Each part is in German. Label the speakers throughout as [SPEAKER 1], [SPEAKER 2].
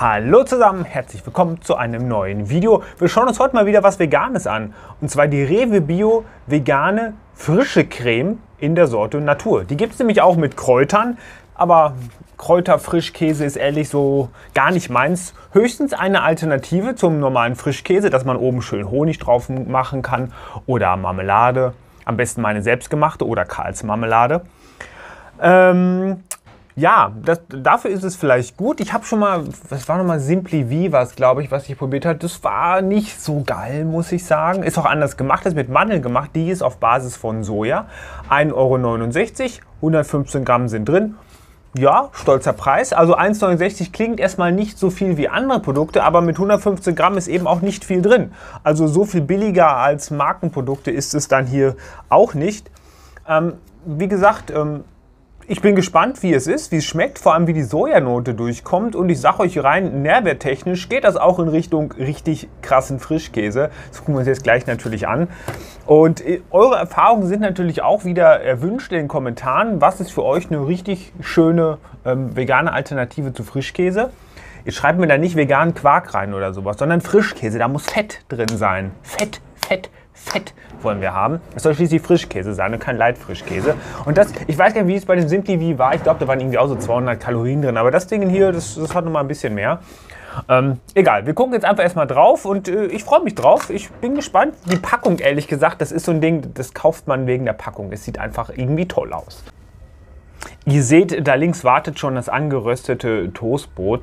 [SPEAKER 1] Hallo zusammen, herzlich willkommen zu einem neuen Video. Wir schauen uns heute mal wieder was Veganes an. Und zwar die Rewe Bio vegane frische Creme in der Sorte Natur. Die gibt es nämlich auch mit Kräutern, aber Kräuterfrischkäse ist ehrlich so gar nicht meins. Höchstens eine Alternative zum normalen Frischkäse, dass man oben schön Honig drauf machen kann oder Marmelade. Am besten meine selbstgemachte oder Karls Marmelade. Ähm, ja, das, dafür ist es vielleicht gut. Ich habe schon mal, was war nochmal Simply V, was glaube ich, was ich probiert habe. Das war nicht so geil, muss ich sagen. Ist auch anders gemacht, ist mit Mandeln gemacht. Die ist auf Basis von Soja. 1,69 Euro, 115 Gramm sind drin. Ja, stolzer Preis. Also 1,69 klingt erstmal nicht so viel wie andere Produkte, aber mit 115 Gramm ist eben auch nicht viel drin. Also so viel billiger als Markenprodukte ist es dann hier auch nicht. Ähm, wie gesagt, ähm, ich bin gespannt, wie es ist, wie es schmeckt, vor allem wie die Sojanote durchkommt. Und ich sage euch rein, nährwerttechnisch geht das auch in Richtung richtig krassen Frischkäse. Das gucken wir uns jetzt gleich natürlich an. Und äh, eure Erfahrungen sind natürlich auch wieder erwünscht in den Kommentaren. Was ist für euch eine richtig schöne ähm, vegane Alternative zu Frischkäse? Ihr schreibt mir da nicht veganen Quark rein oder sowas, sondern Frischkäse. Da muss Fett drin sein. Fett, wollen wir haben. Es soll schließlich Frischkäse sein und kein Leitfrischkäse. Und das, ich weiß gar nicht, wie es bei dem Simply war. Ich glaube, da waren irgendwie auch so 200 Kalorien drin. Aber das Ding hier, das, das hat noch mal ein bisschen mehr. Ähm, egal, wir gucken jetzt einfach erstmal drauf und äh, ich freue mich drauf. Ich bin gespannt. Die Packung, ehrlich gesagt, das ist so ein Ding, das kauft man wegen der Packung. Es sieht einfach irgendwie toll aus. Ihr seht, da links wartet schon das angeröstete Toastbrot.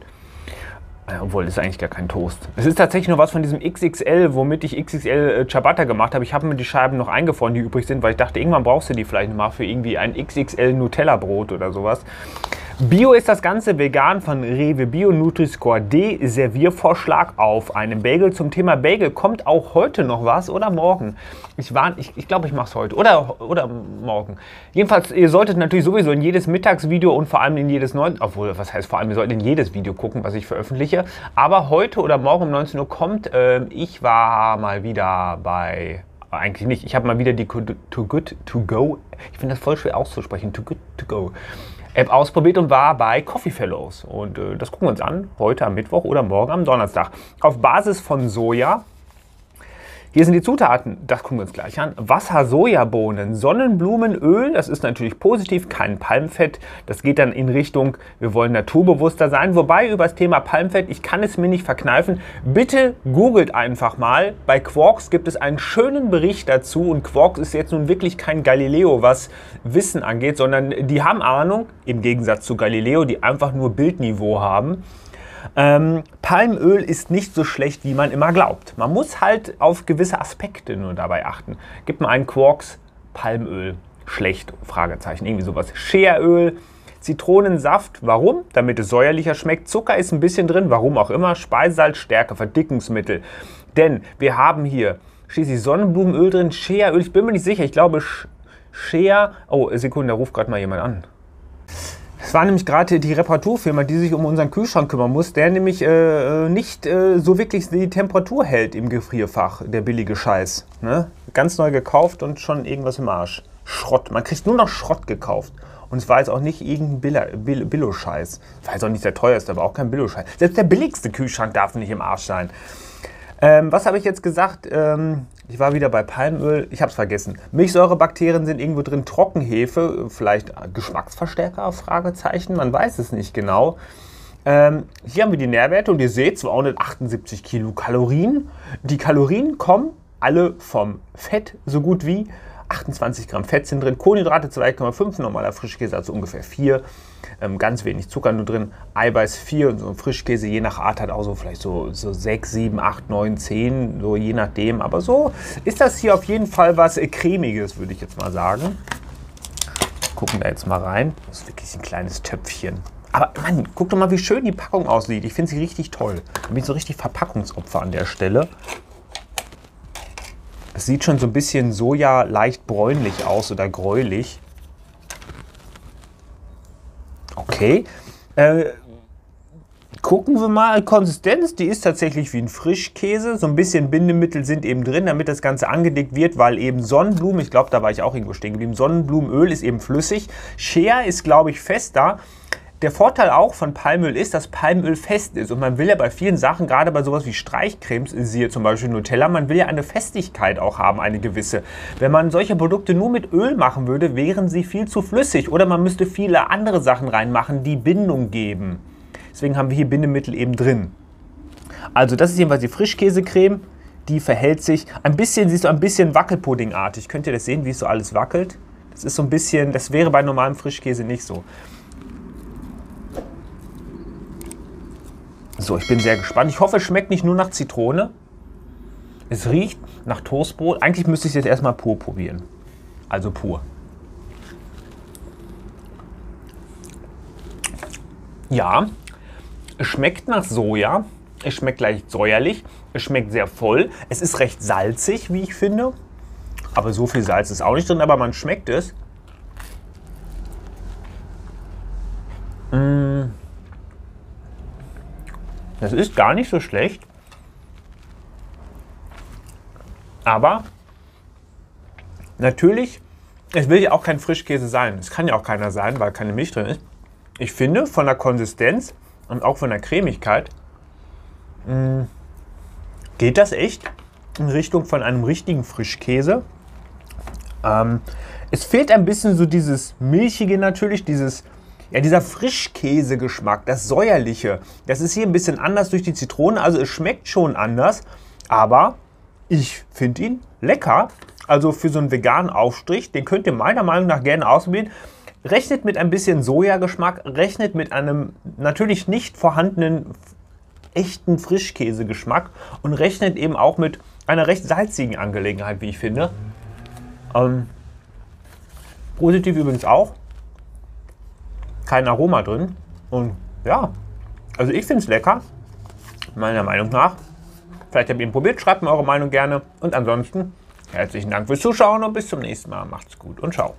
[SPEAKER 1] Obwohl, das ist eigentlich gar kein Toast. Es ist tatsächlich nur was von diesem XXL, womit ich XXL äh, Ciabatta gemacht habe. Ich habe mir die Scheiben noch eingefroren, die übrig sind, weil ich dachte, irgendwann brauchst du die vielleicht mal für irgendwie ein XXL Nutella-Brot oder sowas. Bio ist das Ganze vegan von Rewe Bio Nutri-Score D. Serviervorschlag auf einem Bagel. Zum Thema Bagel kommt auch heute noch was oder morgen. Ich, war, ich, ich glaube, ich mache es heute oder, oder morgen. Jedenfalls, ihr solltet natürlich sowieso in jedes Mittagsvideo und vor allem in jedes neuen, obwohl, was heißt vor allem, ihr solltet in jedes Video gucken, was ich veröffentliche. Aber heute oder morgen um 19 Uhr kommt, äh, ich war mal wieder bei eigentlich nicht. Ich habe mal wieder die Too Good To Go. Ich finde das voll schwer auszusprechen. Too Good To Go. App ausprobiert und war bei Coffee Fellows. Und äh, das gucken wir uns an, heute am Mittwoch oder morgen am Donnerstag. Auf Basis von Soja hier sind die Zutaten, das gucken wir uns gleich an. Wasser, Sojabohnen, Sonnenblumenöl, das ist natürlich positiv, kein Palmfett. Das geht dann in Richtung, wir wollen naturbewusster sein. Wobei über das Thema Palmfett, ich kann es mir nicht verkneifen. Bitte googelt einfach mal. Bei Quarks gibt es einen schönen Bericht dazu und Quarks ist jetzt nun wirklich kein Galileo, was Wissen angeht, sondern die haben Ahnung, im Gegensatz zu Galileo, die einfach nur Bildniveau haben. Ähm, Palmöl ist nicht so schlecht, wie man immer glaubt. Man muss halt auf gewisse Aspekte nur dabei achten. Gibt man einen Quarks Palmöl schlecht? Fragezeichen. Irgendwie sowas. Scheröl, Zitronensaft. Warum? Damit es säuerlicher schmeckt. Zucker ist ein bisschen drin. Warum auch immer. Speisesalz, Stärke, Verdickungsmittel. Denn wir haben hier schließlich Sonnenblumenöl drin, Scheröl. Ich bin mir nicht sicher. Ich glaube, Shea. Oh, Sekunde, da ruft gerade mal jemand an. Es war nämlich gerade die Reparaturfirma, die sich um unseren Kühlschrank kümmern muss, der nämlich äh, nicht äh, so wirklich die Temperatur hält im Gefrierfach, der billige Scheiß. Ne? Ganz neu gekauft und schon irgendwas im Arsch. Schrott. Man kriegt nur noch Schrott gekauft. Und es war jetzt auch nicht irgendein Billo-Scheiß. War jetzt auch nicht der teuerste, aber auch kein Billo-Scheiß. Selbst der billigste Kühlschrank darf nicht im Arsch sein. Ähm, was habe ich jetzt gesagt? Ähm, ich war wieder bei Palmöl. Ich habe es vergessen. Milchsäurebakterien sind irgendwo drin. Trockenhefe, vielleicht Geschmacksverstärker? Fragezeichen. Man weiß es nicht genau. Ähm, hier haben wir die Nährwerte und ihr seht 278 Kilokalorien. Die Kalorien kommen alle vom Fett so gut wie. 28 Gramm Fett sind drin, Kohlenhydrate 2,5, normaler Frischkäse also ungefähr 4, ähm, ganz wenig Zucker nur drin, Eiweiß 4 und so ein Frischkäse je nach Art hat auch so vielleicht so, so 6, 7, 8, 9, 10, so je nachdem. Aber so ist das hier auf jeden Fall was cremiges, würde ich jetzt mal sagen. Gucken da jetzt mal rein. Das ist wirklich ein kleines Töpfchen. Aber Mann, guck doch mal, wie schön die Packung aussieht. Ich finde sie richtig toll. Ich bin so richtig Verpackungsopfer an der Stelle. Es sieht schon so ein bisschen Soja leicht bräunlich aus oder gräulich. Okay. Äh, gucken wir mal. Konsistenz, die ist tatsächlich wie ein Frischkäse. So ein bisschen Bindemittel sind eben drin, damit das Ganze angedickt wird, weil eben Sonnenblumen, ich glaube, da war ich auch irgendwo stehen geblieben, Sonnenblumenöl ist eben flüssig. Shea ist, glaube ich, fester. Der Vorteil auch von Palmöl ist, dass Palmöl fest ist. Und man will ja bei vielen Sachen, gerade bei sowas wie Streichcremes, siehe zum Beispiel Nutella, man will ja eine Festigkeit auch haben, eine gewisse. Wenn man solche Produkte nur mit Öl machen würde, wären sie viel zu flüssig. Oder man müsste viele andere Sachen reinmachen, die Bindung geben. Deswegen haben wir hier Bindemittel eben drin. Also das ist jedenfalls die Frischkäsecreme. Die verhält sich ein bisschen, siehst du, ein bisschen Wackelpuddingartig. Könnt ihr das sehen, wie es so alles wackelt? Das ist so ein bisschen, das wäre bei normalem Frischkäse nicht so. So, ich bin sehr gespannt. Ich hoffe, es schmeckt nicht nur nach Zitrone. Es riecht nach Toastbrot. Eigentlich müsste ich es jetzt erstmal pur probieren. Also pur. Ja, es schmeckt nach Soja. Es schmeckt leicht säuerlich. Es schmeckt sehr voll. Es ist recht salzig, wie ich finde. Aber so viel Salz ist auch nicht drin, aber man schmeckt es. Mmh. Das ist gar nicht so schlecht. Aber natürlich, es will ja auch kein Frischkäse sein. Es kann ja auch keiner sein, weil keine Milch drin ist. Ich finde von der Konsistenz und auch von der Cremigkeit mh, mm, geht das echt in Richtung von einem richtigen Frischkäse. Ähm, es fehlt ein bisschen so dieses Milchige natürlich, dieses ja, dieser Frischkäsegeschmack, das säuerliche, das ist hier ein bisschen anders durch die Zitrone. Also es schmeckt schon anders, aber ich finde ihn lecker. Also für so einen veganen Aufstrich, den könnt ihr meiner Meinung nach gerne ausprobieren. Rechnet mit ein bisschen Sojageschmack, rechnet mit einem natürlich nicht vorhandenen echten Frischkäsegeschmack und rechnet eben auch mit einer recht salzigen Angelegenheit, wie ich finde. Ähm, positiv übrigens auch kein Aroma drin. Und ja, also ich finde es lecker, meiner Meinung nach. Vielleicht habt ihr ihn probiert, schreibt mir eure Meinung gerne. Und ansonsten herzlichen Dank fürs Zuschauen und bis zum nächsten Mal. Macht's gut und ciao.